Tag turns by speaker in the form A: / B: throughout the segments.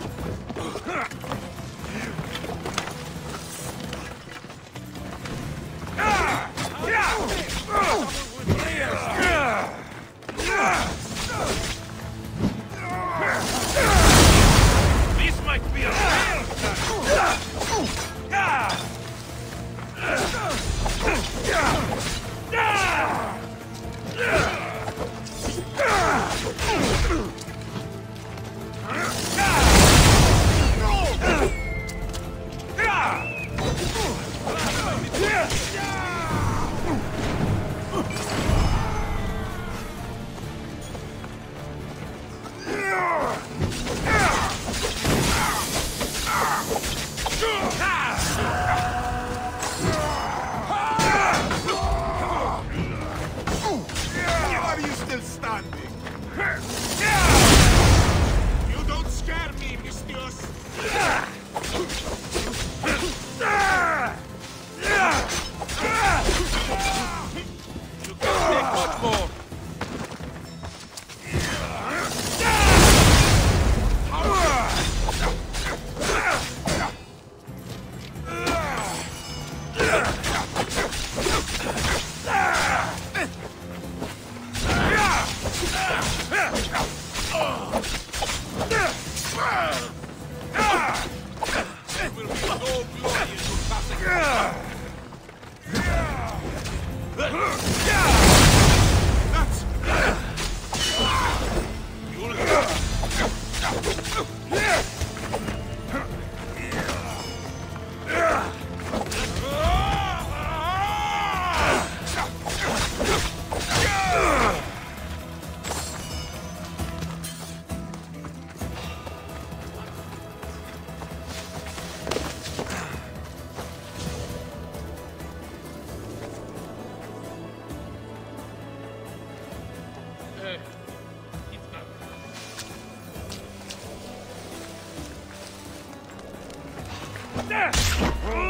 A: This might be a real test. Yeah!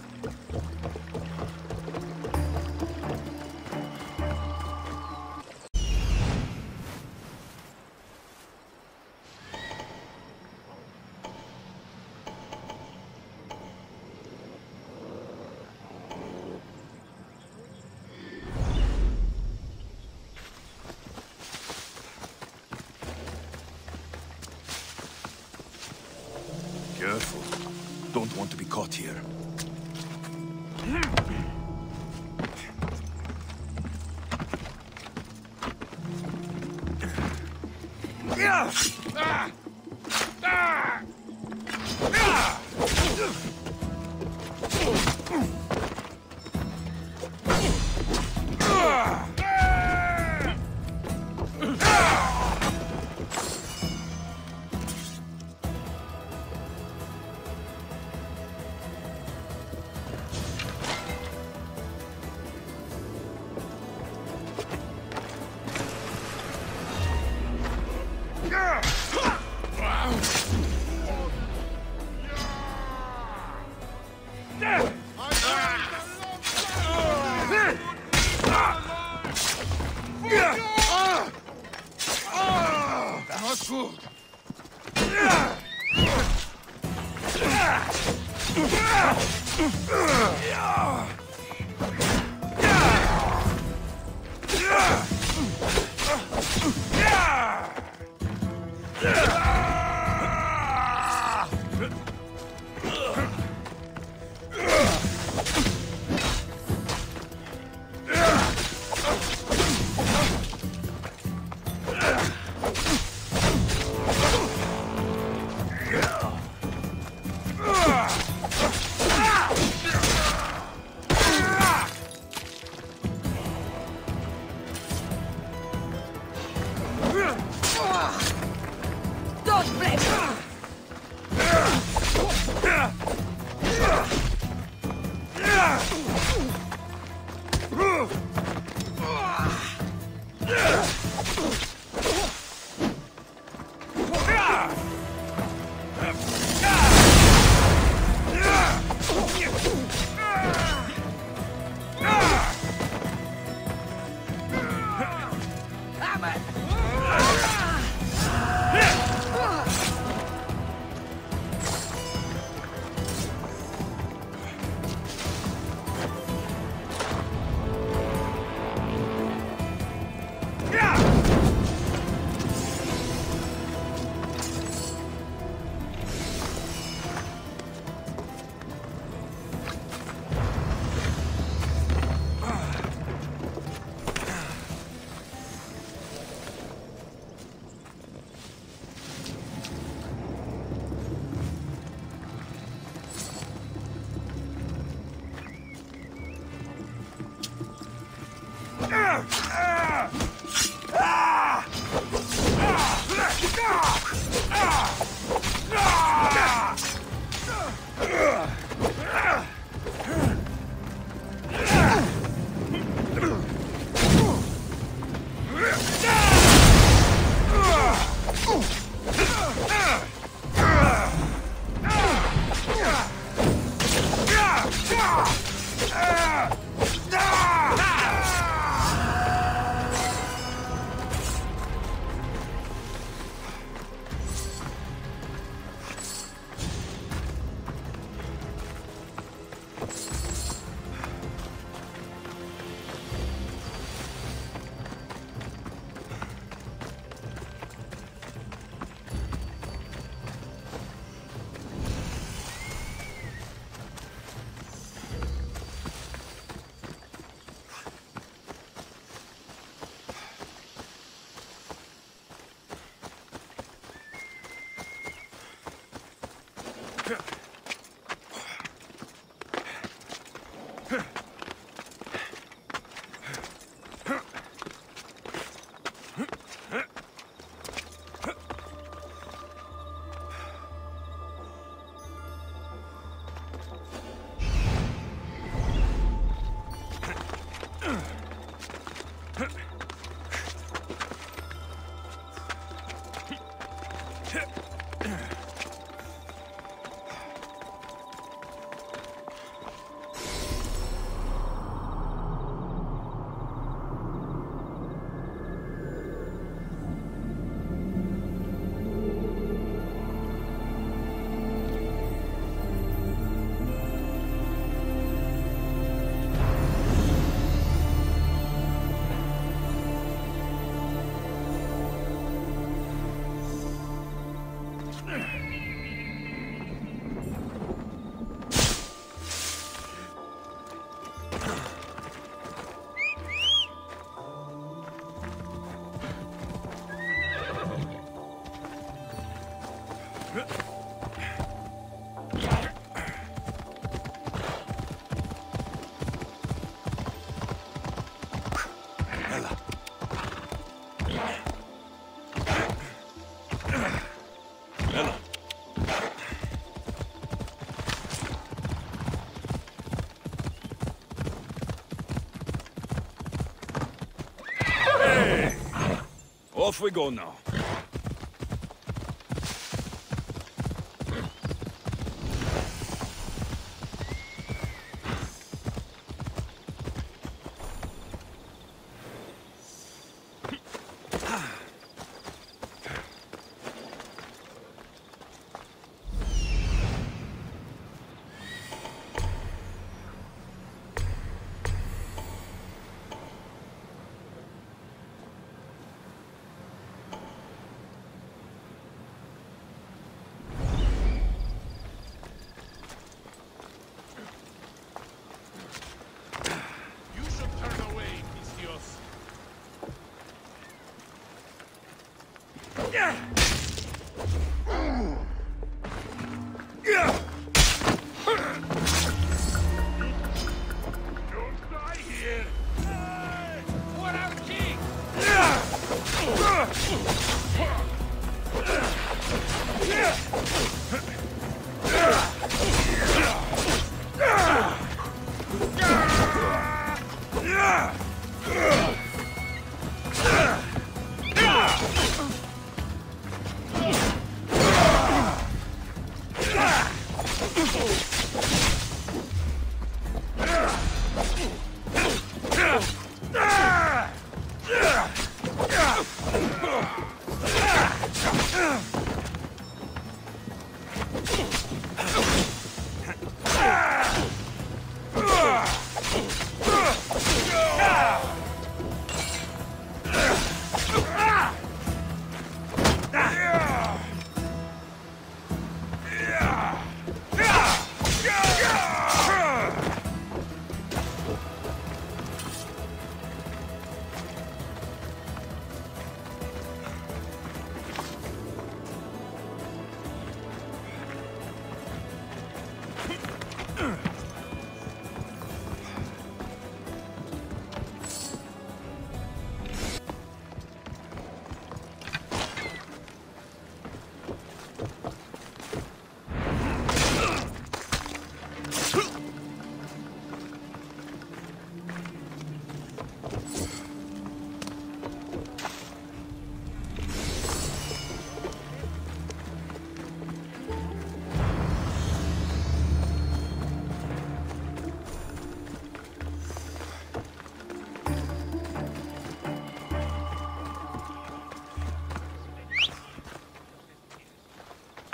B: God bless you! Off we go now.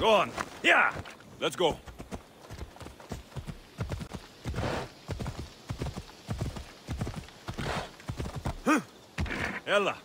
B: Go on. Yeah! Let's go.
C: Huh. Ella.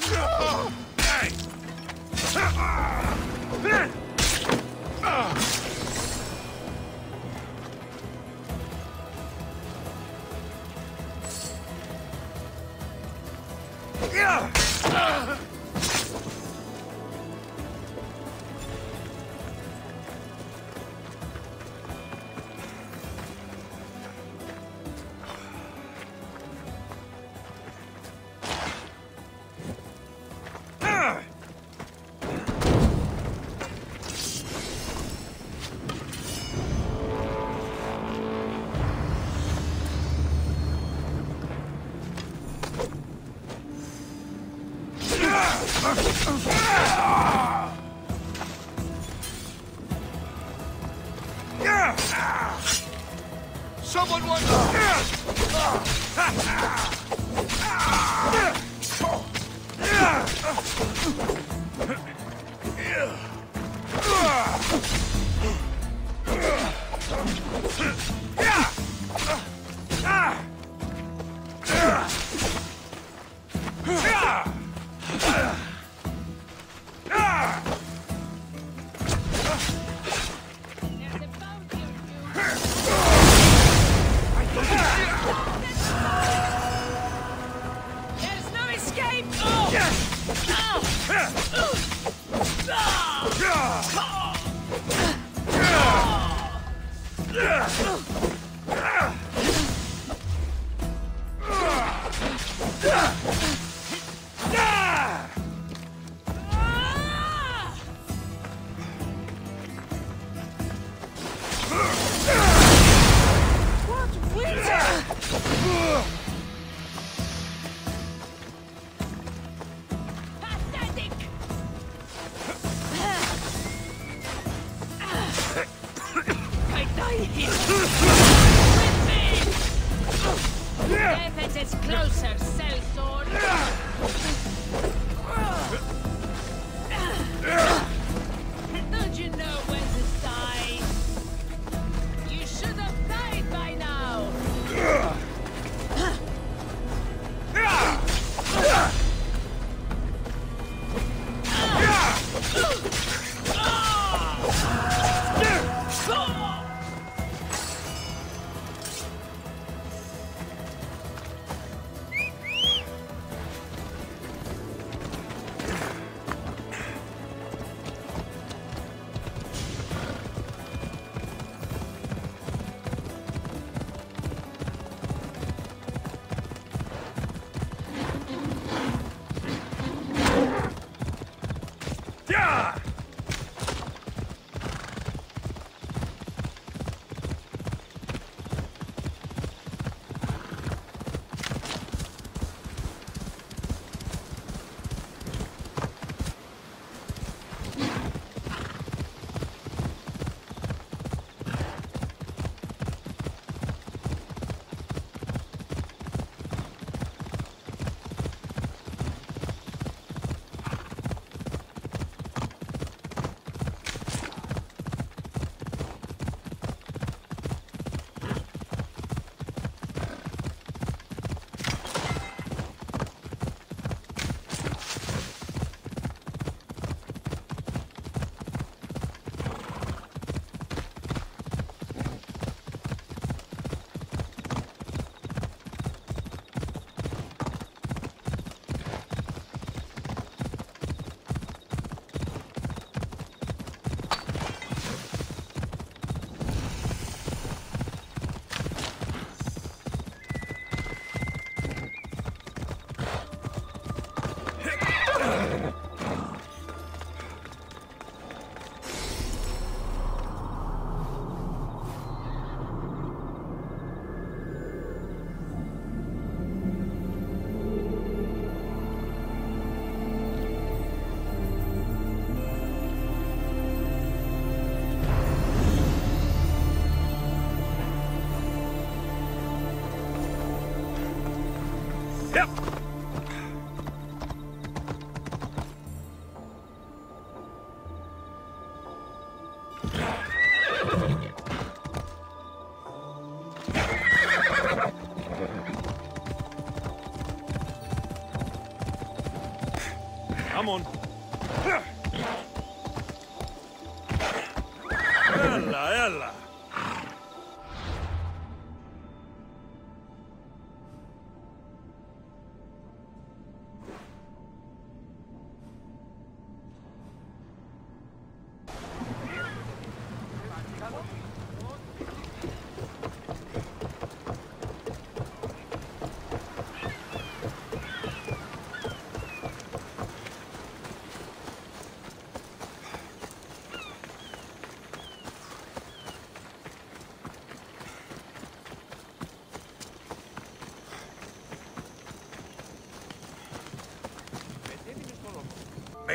C: Someone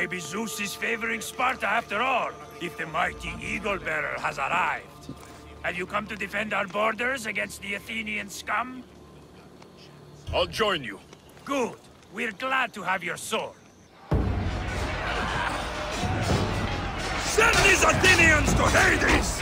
D: Maybe Zeus is favoring Sparta after all, if the mighty Eagle Bearer has arrived. Have you come to defend our borders against the Athenian scum?
B: I'll join you.
D: Good. We're glad to have your sword.
B: Send these Athenians to Hades!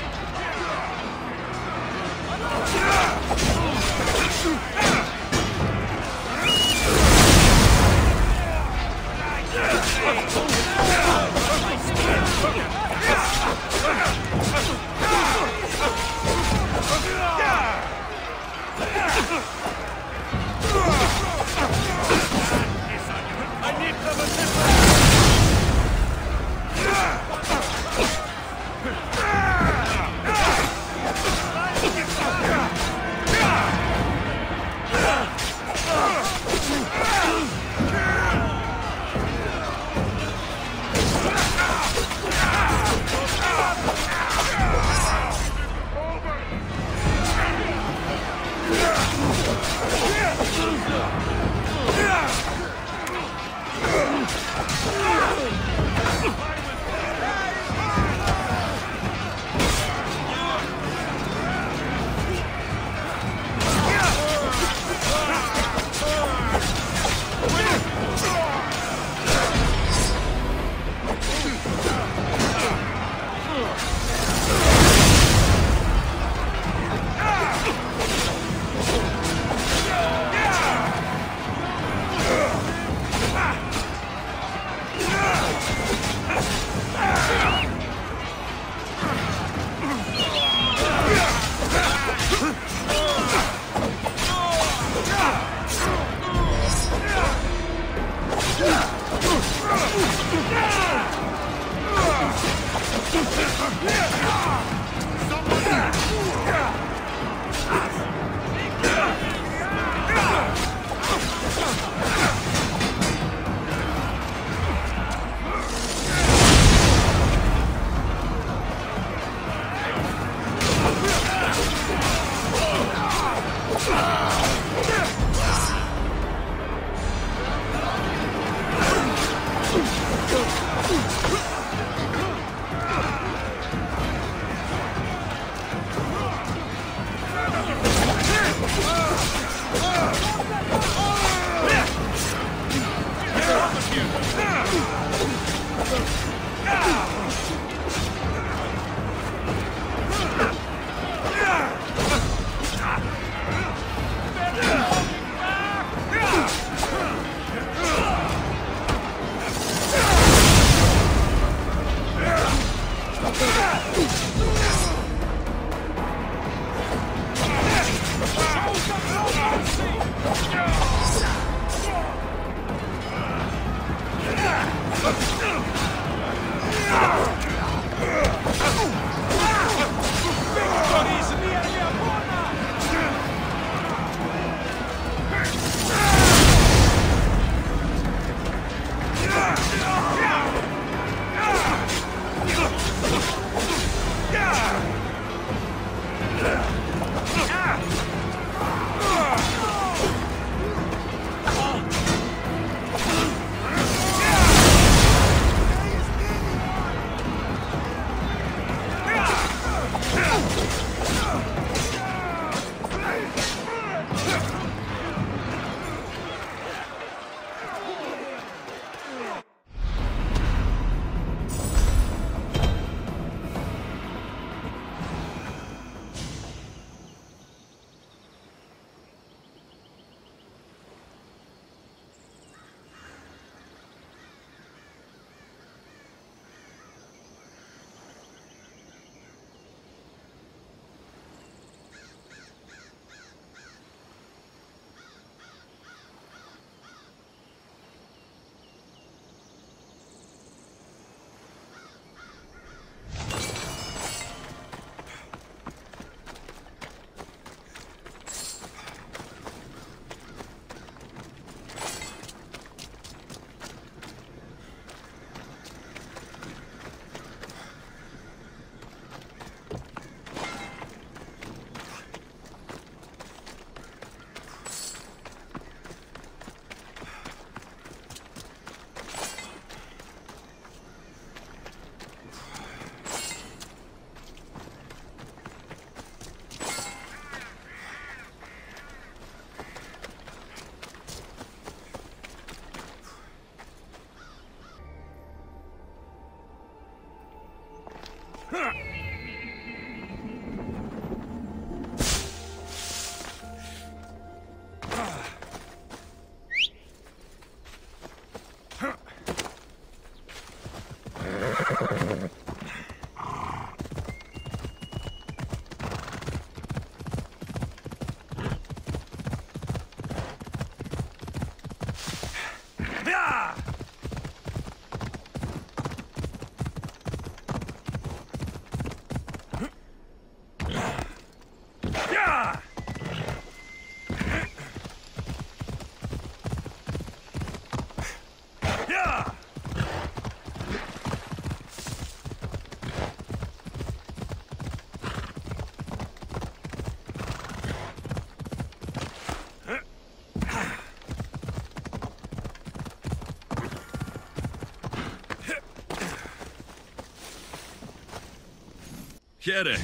E: Here,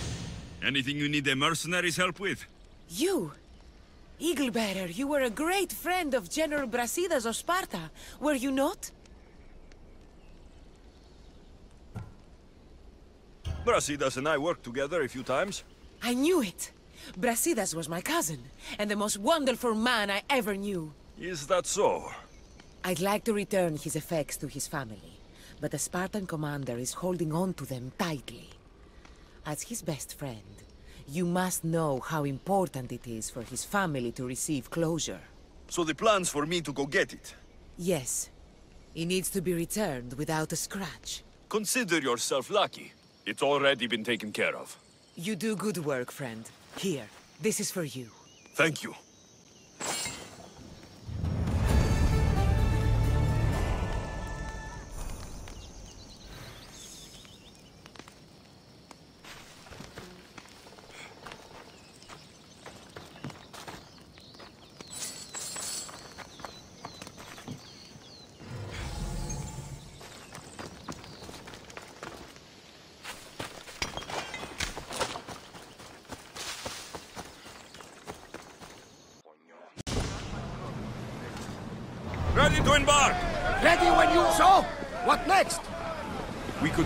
E: anything you need a mercenary's help with?
F: You! Eaglebearer, you were a great friend of General Brasidas of Sparta, were you not?
B: Brasidas and I worked together a few times.
F: I knew it! Brasidas was my cousin, and the most wonderful man I ever knew.
B: Is that so?
F: I'd like to return his effects to his family, but the Spartan commander is holding on to them tightly. As his best friend, you must know how important it is for his family to receive closure.
B: So the plan's for me to go get it.
F: Yes. He needs to be returned without a scratch.
B: Consider yourself lucky. It's already been taken care of.
F: You do good work, friend. Here, this is for you.
B: Thank you.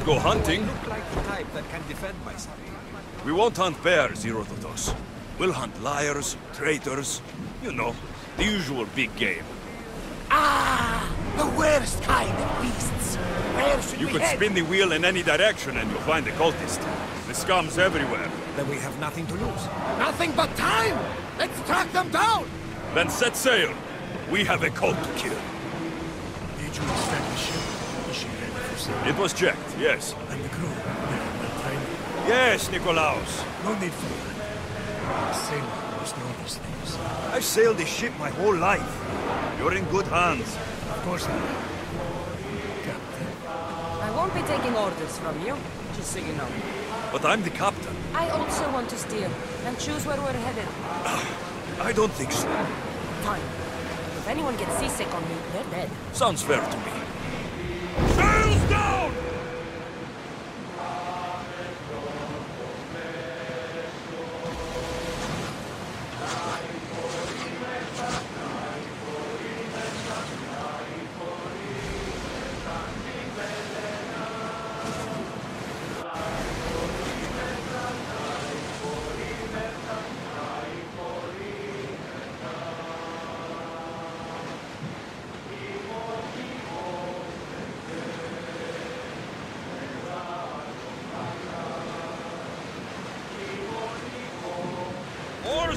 B: Could go hunting.
G: look like the type that can defend myself.
B: We won't hunt bears, Herodotus. We'll hunt liars, traitors, you know, the usual big game.
H: Ah, the worst kind of beasts. Where should
B: You
H: we
B: could
H: head?
B: spin the wheel in any direction and you'll find the cultist. The scum's everywhere.
G: Then we have nothing to lose.
H: Nothing but time. Let's track them down.
B: Then set sail. We have a cult to kill.
A: Did you inspect the ship? Is she ready for sail?
B: It was checked, yes.
A: And the crew? They're well trained?
B: Yes, Nikolaos.
A: No need for that. A sailor must know these things.
B: I've sailed this ship my whole life. You're in good hands.
A: Of course I am. Captain,
I: I won't be taking orders from you, just so you know.
B: But I'm the captain.
I: I also want to steer and choose where we're headed.
B: I don't think so.
I: Fine. If anyone gets seasick on me, they're dead.
B: Sounds fair to me. Sails down!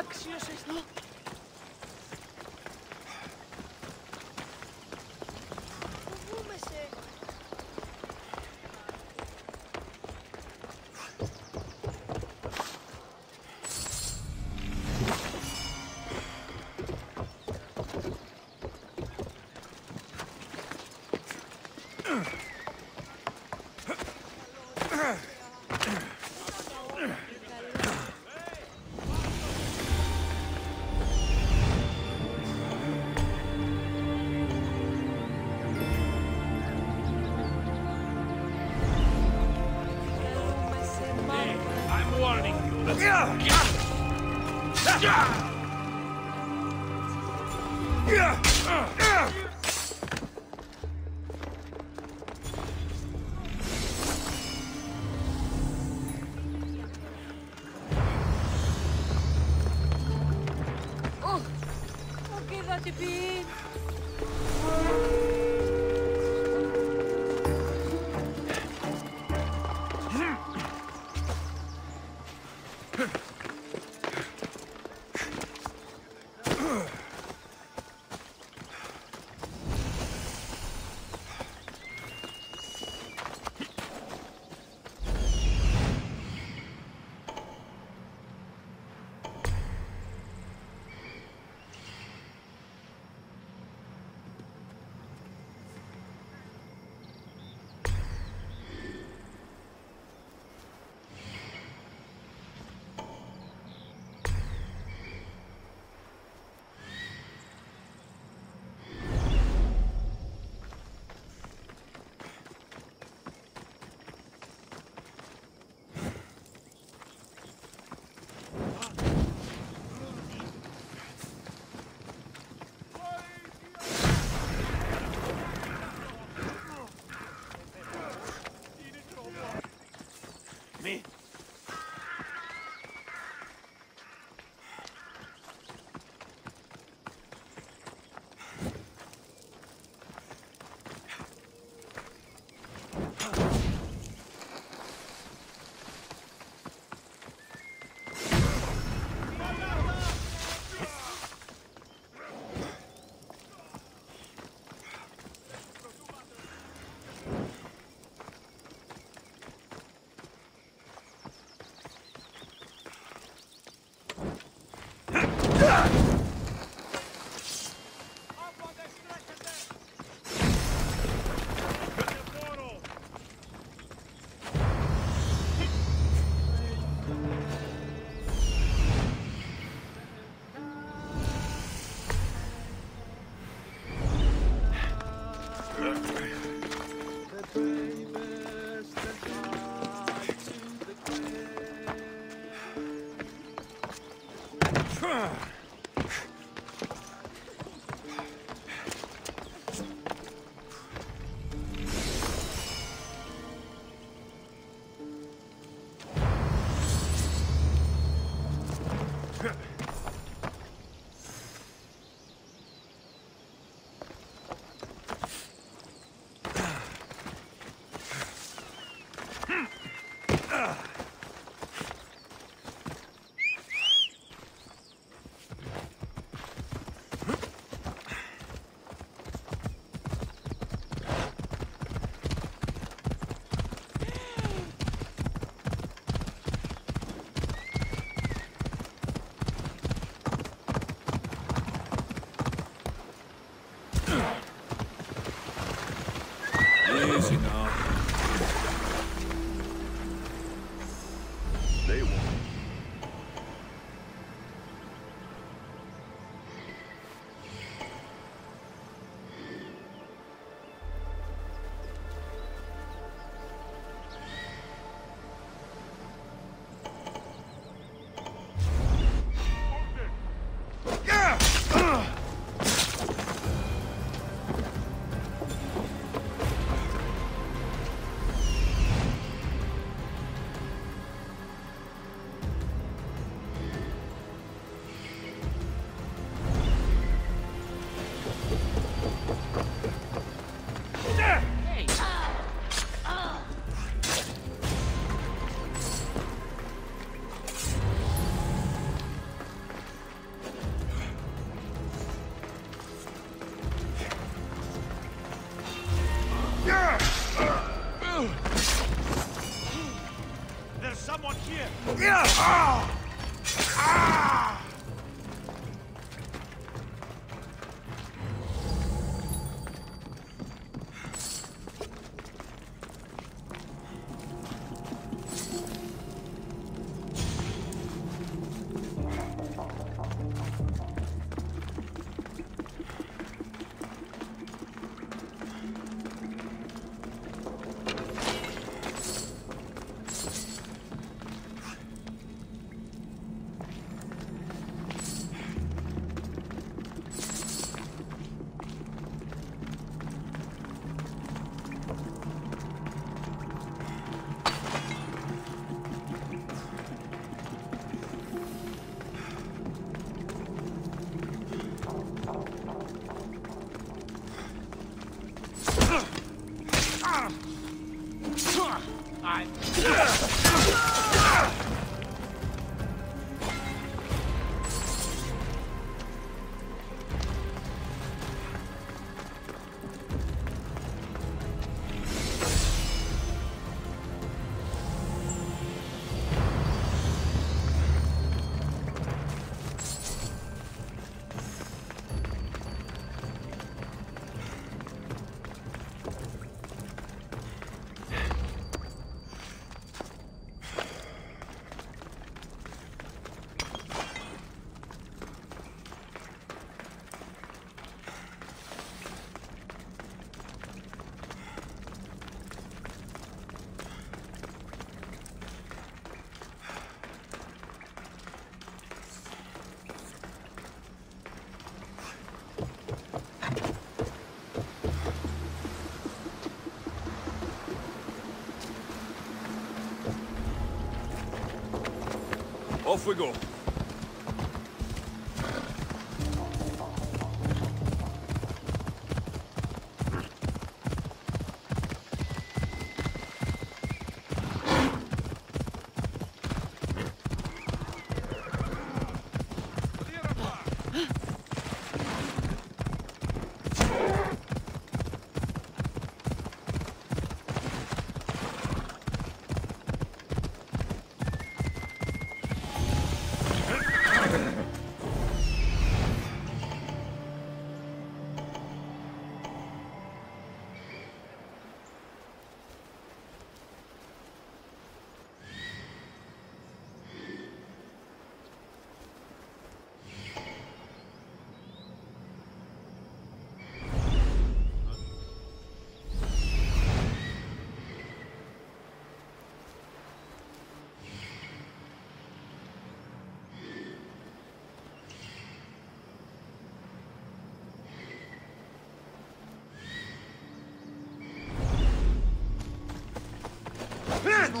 D: Tak, śmieszę.
B: Off we go.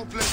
D: Very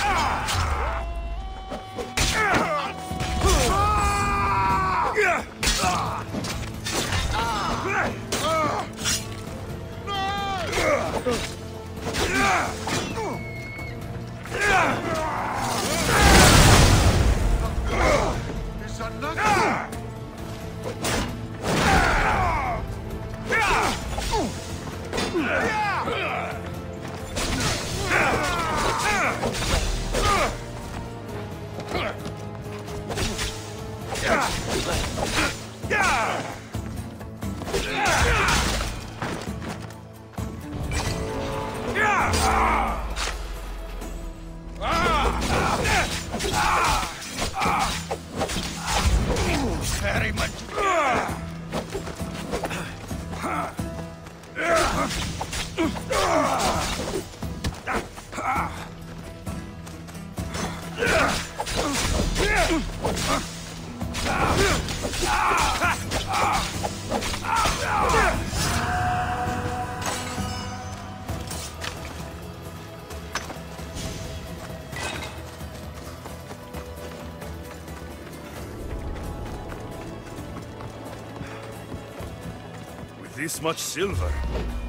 B: this much silver,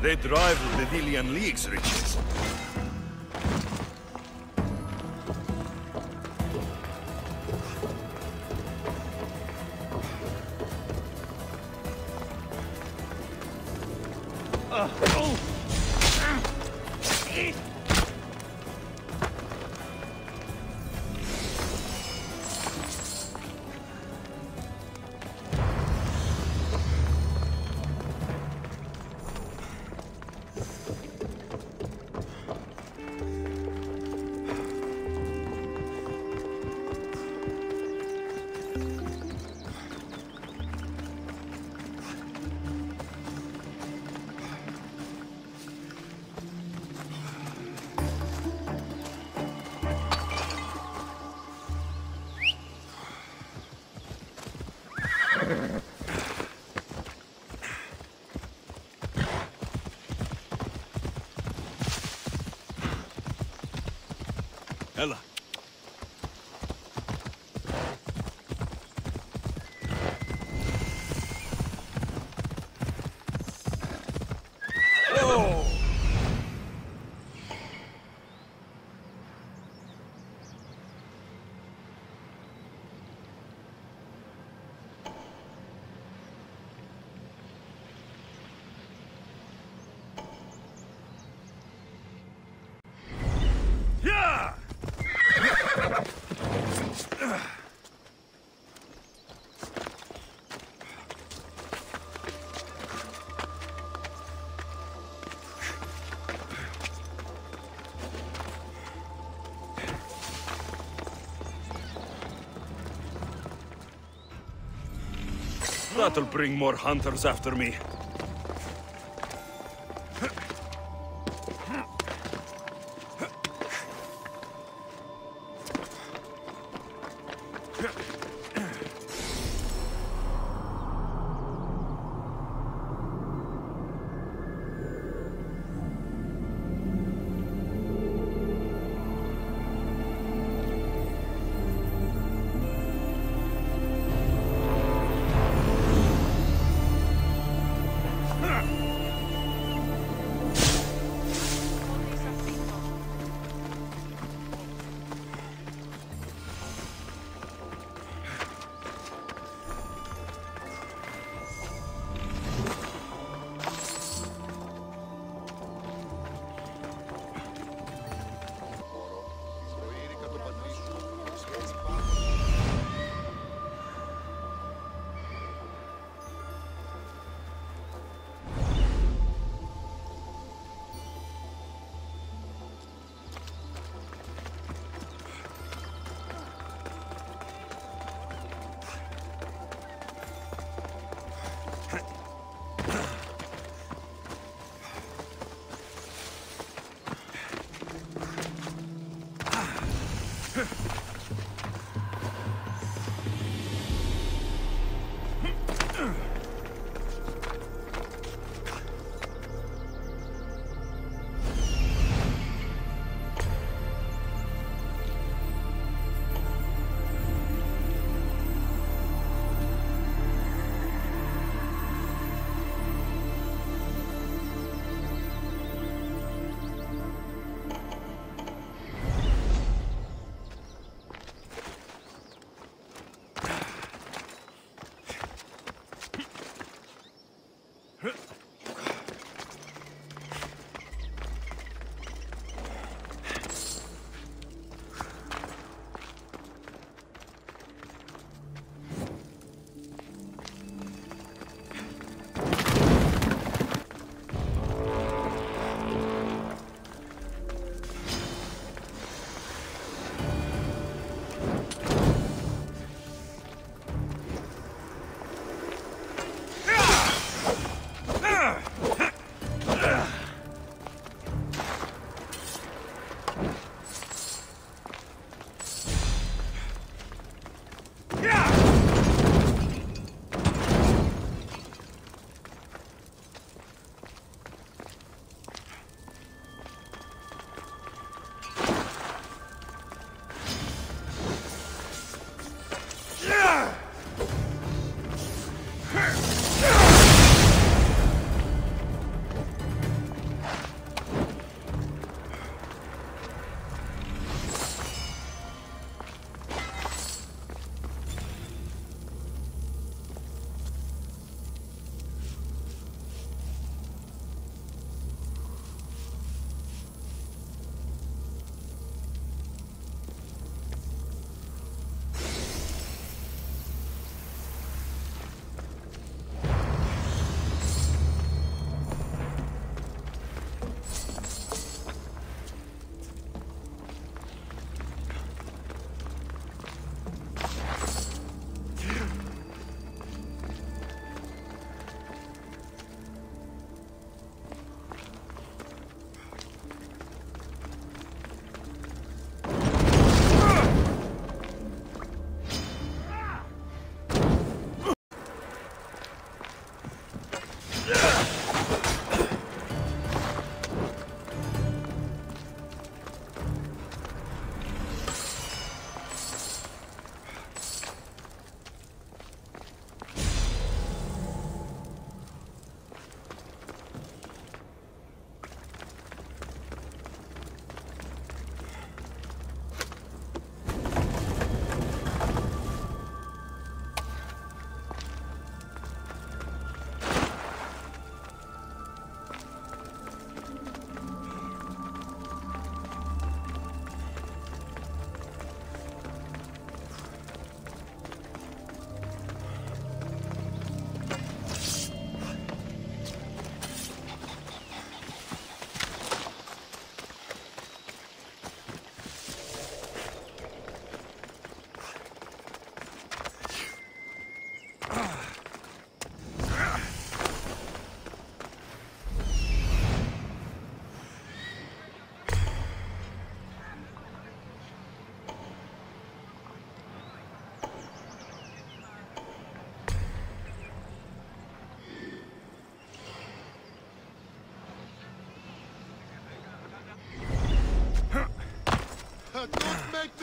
B: they drive the Delian League's riches. Ella. That'll bring more hunters after me.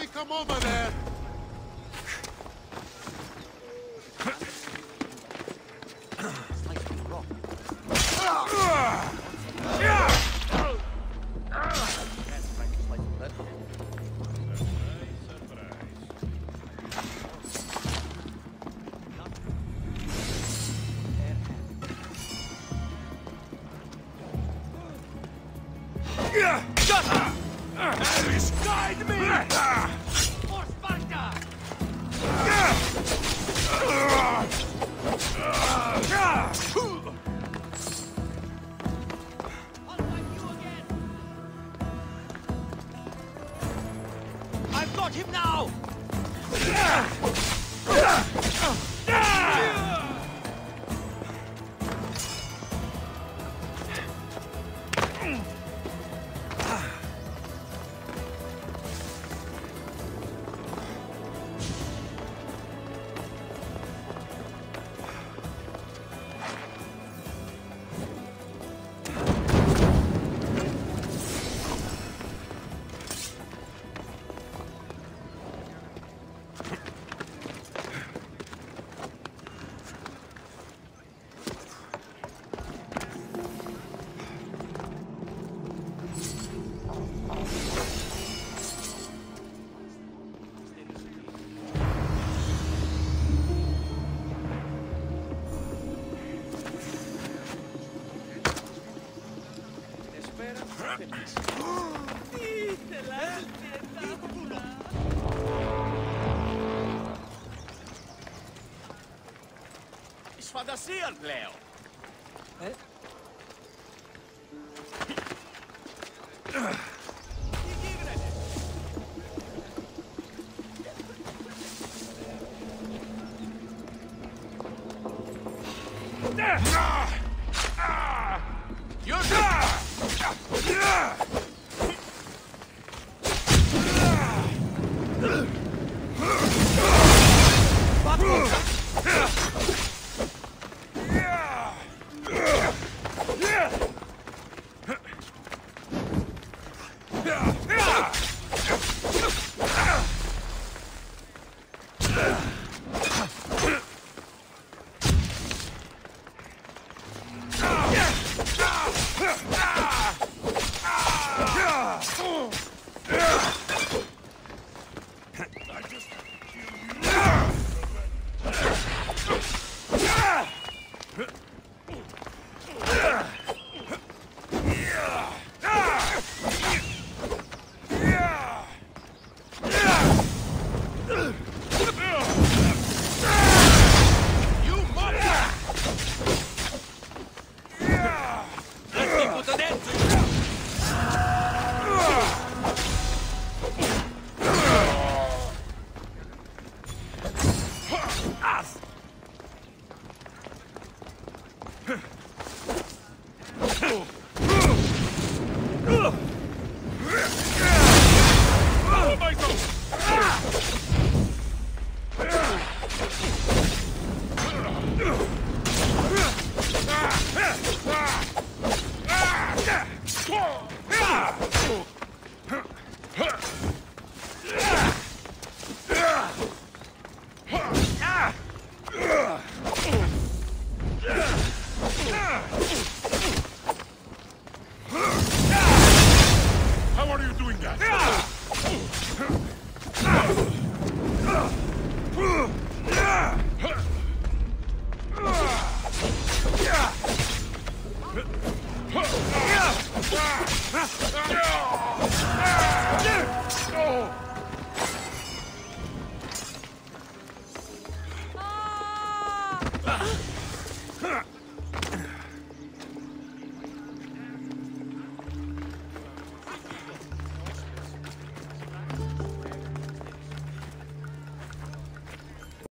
A: From over there!
H: Alice,
A: da Sir, Cleo.